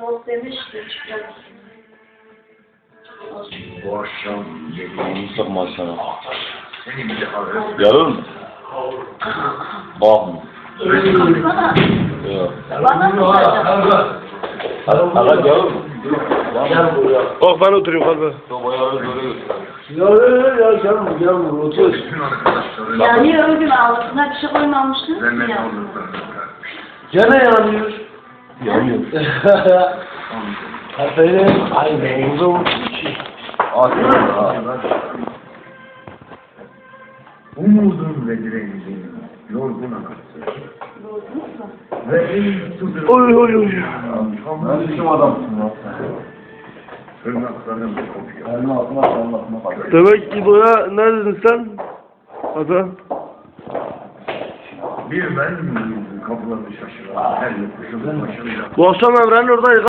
Soğuk demişti. çıkacak. Bu akşam Onu sıkma sana. bir. Yarın mı? Bak mı? Yarın mı? Bak ben oturuyorum kalbe. Göster. Ya ya ya gel gel buraya otur. Bütün arkadaşları Ya niye öldüm altına bir şey koymamıştınız ya? Gene yanıyor. Yanıyor. Efendim, ay oğlum. Umudun ve direncin yorgun anası. Ve en tudur. Oy oy oy. Ben bizim adamsın ya. Tırnaklarım kopuyor. Demek ki bana ne dedin sen? Ada. Bir ben kapıları şaşıran her yokuşun başıyla. Bu akşam Emre'nin oradayız.